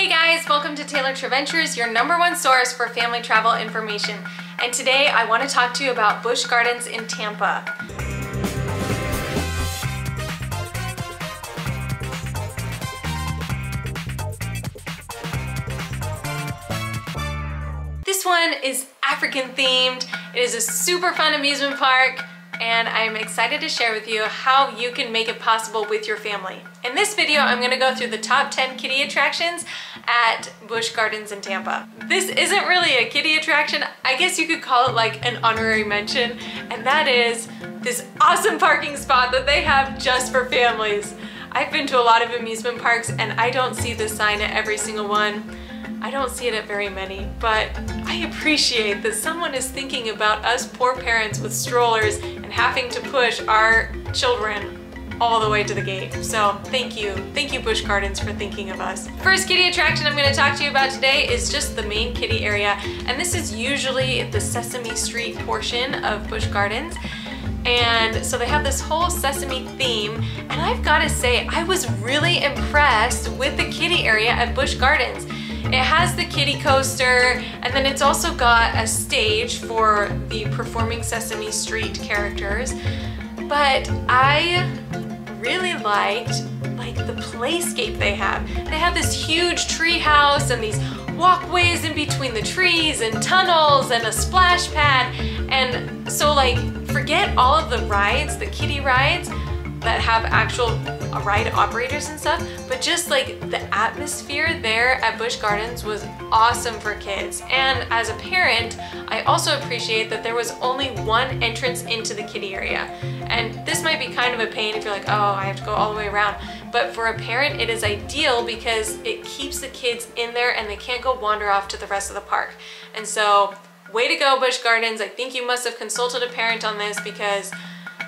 Hey guys, welcome to Taylor Traventures, your number one source for family travel information. And today I want to talk to you about Busch Gardens in Tampa. This one is African themed. It is a super fun amusement park and I'm excited to share with you how you can make it possible with your family. In this video, I'm gonna go through the top 10 kiddie attractions at Busch Gardens in Tampa. This isn't really a kiddie attraction. I guess you could call it like an honorary mention, and that is this awesome parking spot that they have just for families. I've been to a lot of amusement parks and I don't see this sign at every single one. I don't see it at very many, but I appreciate that someone is thinking about us poor parents with strollers and having to push our children all the way to the gate. So thank you. Thank you Busch Gardens for thinking of us. First kiddie attraction I'm gonna talk to you about today is just the main kiddie area. And this is usually the Sesame Street portion of Busch Gardens. And so they have this whole Sesame theme. And I've gotta say, I was really impressed with the kiddie area at Busch Gardens. It has the kiddie coaster and then it's also got a stage for the performing Sesame Street characters. But I really liked like the playscape they have. They have this huge tree house and these walkways in between the trees and tunnels and a splash pad. And so like forget all of the rides, the kiddie rides, that have actual ride operators and stuff, but just like the atmosphere there at Busch Gardens was awesome for kids. And as a parent, I also appreciate that there was only one entrance into the kiddie area. And this might be kind of a pain if you're like, oh, I have to go all the way around. But for a parent, it is ideal because it keeps the kids in there and they can't go wander off to the rest of the park. And so, way to go, Busch Gardens. I think you must have consulted a parent on this because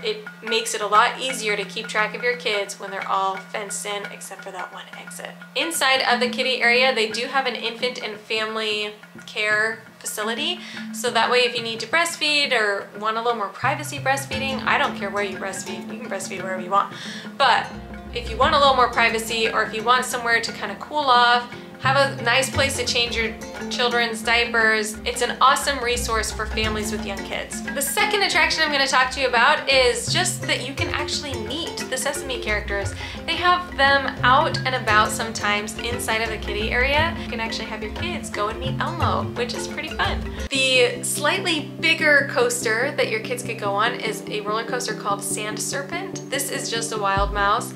it makes it a lot easier to keep track of your kids when they're all fenced in except for that one exit. Inside of the kiddie area, they do have an infant and family care facility. So that way if you need to breastfeed or want a little more privacy breastfeeding, I don't care where you breastfeed, you can breastfeed wherever you want. But if you want a little more privacy or if you want somewhere to kind of cool off, have a nice place to change your children's diapers. It's an awesome resource for families with young kids. The second attraction I'm gonna talk to you about is just that you can actually meet the Sesame characters. They have them out and about sometimes inside of the kiddie area. You can actually have your kids go and meet Elmo, which is pretty fun. The slightly bigger coaster that your kids could go on is a roller coaster called Sand Serpent. This is just a wild mouse.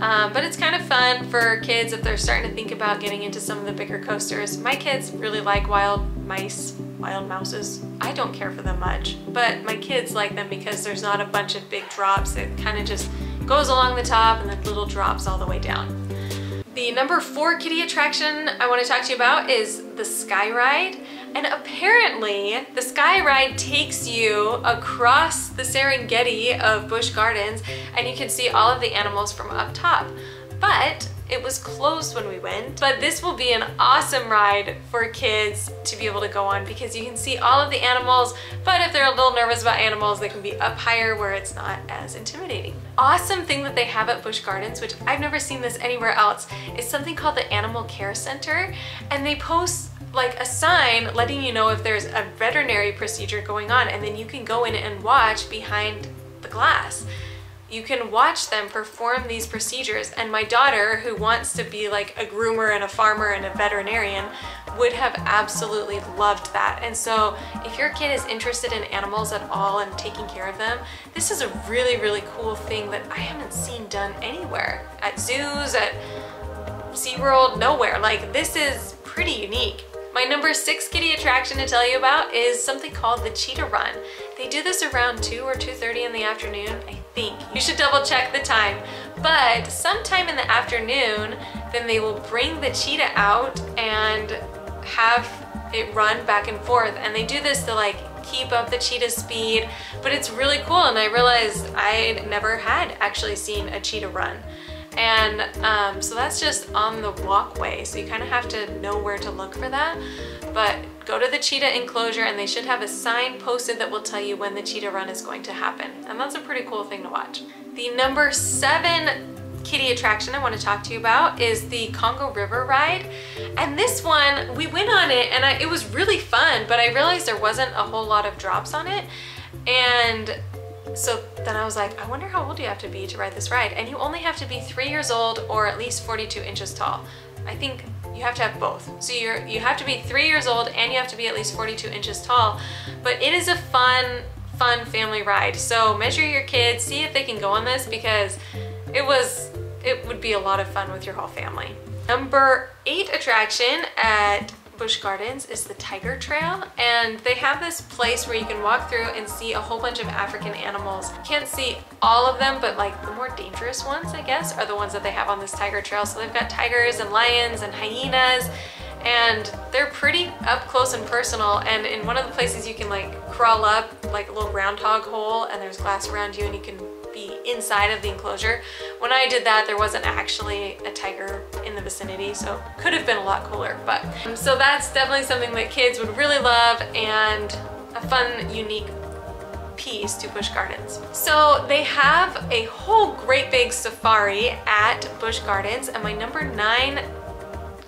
Um, but it's kind of fun for kids if they're starting to think about getting into some of the bigger coasters. My kids really like wild mice, wild mouses. I don't care for them much, but my kids like them because there's not a bunch of big drops. It kind of just goes along the top and then little drops all the way down. The number four kiddie attraction I want to talk to you about is the Sky Ride. And apparently, the Sky Ride takes you across the Serengeti of Busch Gardens and you can see all of the animals from up top. But it was closed when we went, but this will be an awesome ride for kids to be able to go on because you can see all of the animals, but if they're a little nervous about animals, they can be up higher where it's not as intimidating. Awesome thing that they have at Busch Gardens, which I've never seen this anywhere else, is something called the Animal Care Center, and they post like a sign letting you know if there's a veterinary procedure going on and then you can go in and watch behind the glass. You can watch them perform these procedures and my daughter who wants to be like a groomer and a farmer and a veterinarian would have absolutely loved that. And so if your kid is interested in animals at all and taking care of them, this is a really, really cool thing that I haven't seen done anywhere. At zoos, at SeaWorld, nowhere. Like this is pretty unique. My number six kiddie attraction to tell you about is something called the Cheetah Run. They do this around 2 or 2.30 in the afternoon, I think. You should double check the time. But sometime in the afternoon, then they will bring the cheetah out and have it run back and forth. And they do this to like keep up the cheetah speed, but it's really cool. And I realized I never had actually seen a cheetah run. And um, so that's just on the walkway. So you kind of have to know where to look for that. But go to the cheetah enclosure and they should have a sign posted that will tell you when the cheetah run is going to happen. And that's a pretty cool thing to watch. The number seven kiddie attraction I want to talk to you about is the Congo River ride. And this one, we went on it and I, it was really fun, but I realized there wasn't a whole lot of drops on it. And so then I was like, I wonder how old you have to be to ride this ride. And you only have to be three years old or at least 42 inches tall. I think you have to have both. So you're you have to be three years old and you have to be at least 42 inches tall. But it is a fun, fun family ride. So measure your kids, see if they can go on this because it was it would be a lot of fun with your whole family. Number eight attraction at Busch Gardens is the Tiger Trail and they have this place where you can walk through and see a whole bunch of African animals. You can't see all of them but like the more dangerous ones I guess are the ones that they have on this Tiger Trail. So they've got tigers and lions and hyenas and they're pretty up close and personal and in one of the places you can like crawl up like a little groundhog hole and there's glass around you and you can be inside of the enclosure. When I did that, there wasn't actually a tiger in the vicinity, so could have been a lot cooler. But um, so that's definitely something that kids would really love and a fun, unique piece to Busch Gardens. So they have a whole great big safari at Busch Gardens and my number nine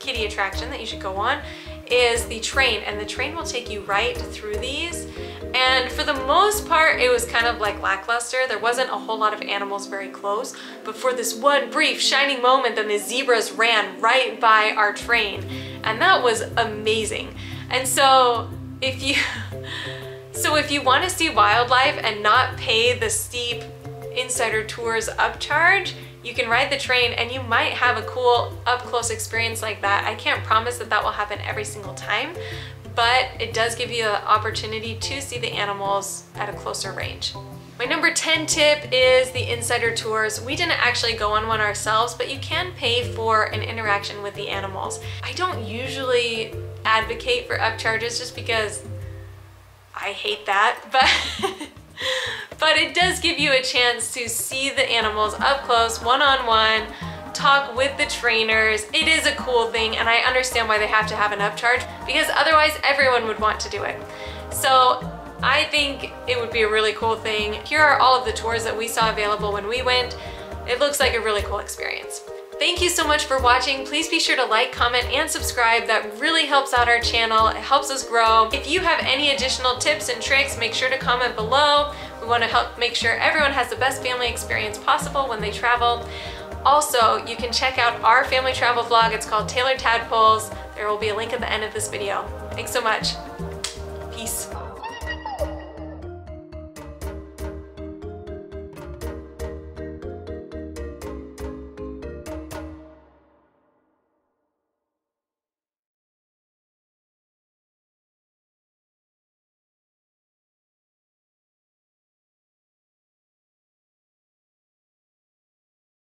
kiddie attraction that you should go on is the train and the train will take you right through these. And for the most part it was kind of like lackluster. There wasn't a whole lot of animals very close but for this one brief shining moment then the zebras ran right by our train and that was amazing. And so if you so if you want to see wildlife and not pay the steep insider tours upcharge you can ride the train and you might have a cool up close experience like that. I can't promise that that will happen every single time, but it does give you the opportunity to see the animals at a closer range. My number 10 tip is the insider tours. We didn't actually go on one ourselves, but you can pay for an interaction with the animals. I don't usually advocate for upcharges just because I hate that, but but it does give you a chance to see the animals up close, one-on-one, -on -one, talk with the trainers. It is a cool thing and I understand why they have to have an upcharge because otherwise everyone would want to do it. So I think it would be a really cool thing. Here are all of the tours that we saw available when we went. It looks like a really cool experience. Thank you so much for watching. Please be sure to like, comment, and subscribe. That really helps out our channel. It helps us grow. If you have any additional tips and tricks, make sure to comment below. We want to help make sure everyone has the best family experience possible when they travel. Also, you can check out our family travel vlog. It's called Taylor Tadpoles. There will be a link at the end of this video. Thanks so much.